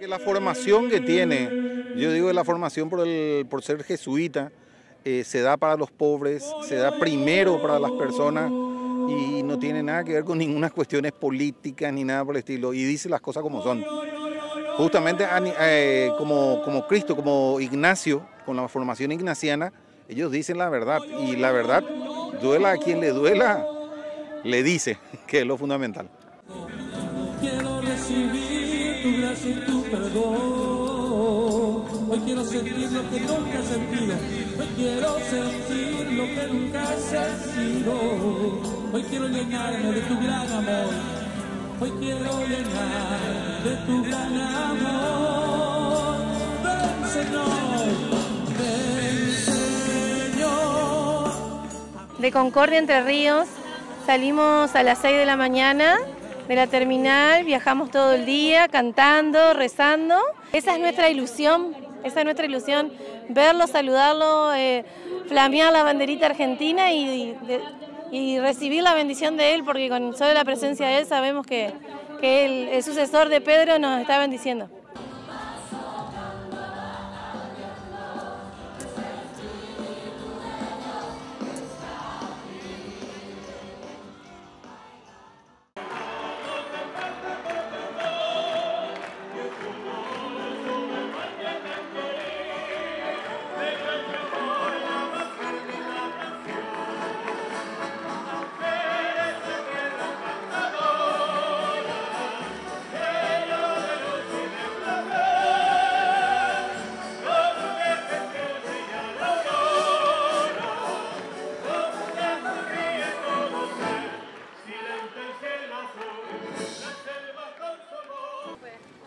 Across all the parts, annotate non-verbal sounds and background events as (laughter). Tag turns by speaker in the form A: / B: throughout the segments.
A: La formación que tiene, yo digo la formación por, el, por ser jesuita, eh, se da para los pobres, se da primero para las personas y no tiene nada que ver con ninguna cuestiones políticas ni nada por el estilo y dice las cosas como son. Justamente eh, como, como Cristo, como Ignacio, con la formación ignaciana, ellos dicen la verdad y la verdad, duela a quien le duela, le dice (laughs) que es lo fundamental.
B: Tu gracia y tu perdón. Hoy quiero sentir lo que nunca he sentido. Hoy quiero sentir lo que nunca he sentido. Hoy quiero llenarme de tu gran amor. Hoy quiero llenar de tu gran amor. Ven, Señor. Ven, Señor.
C: De Concordia Entre Ríos salimos a las 6 de la mañana de la terminal, viajamos todo el día cantando, rezando. Esa es nuestra ilusión, esa es nuestra ilusión, verlo, saludarlo, eh, flamear la banderita argentina y, recibir la bendición de él, porque con solo la presencia de él sabemos que, que él, el sucesor de Pedro nos está bendiciendo.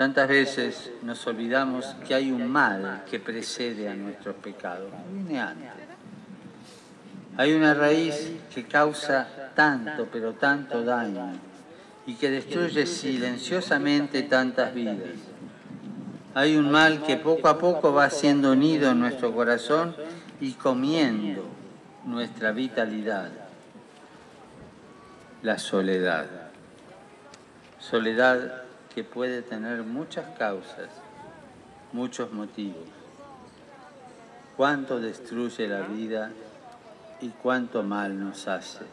D: Tantas veces nos olvidamos que hay un mal que precede a nuestros pecados, viene antes. Hay una raíz que causa tanto, pero tanto daño y que destruye silenciosamente tantas vidas. Hay un mal que poco a poco va siendo nido en nuestro corazón y comiendo nuestra vitalidad. La soledad. Soledad que puede tener muchas causas, muchos motivos. Cuánto destruye la vida y cuánto mal nos hace.